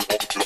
to,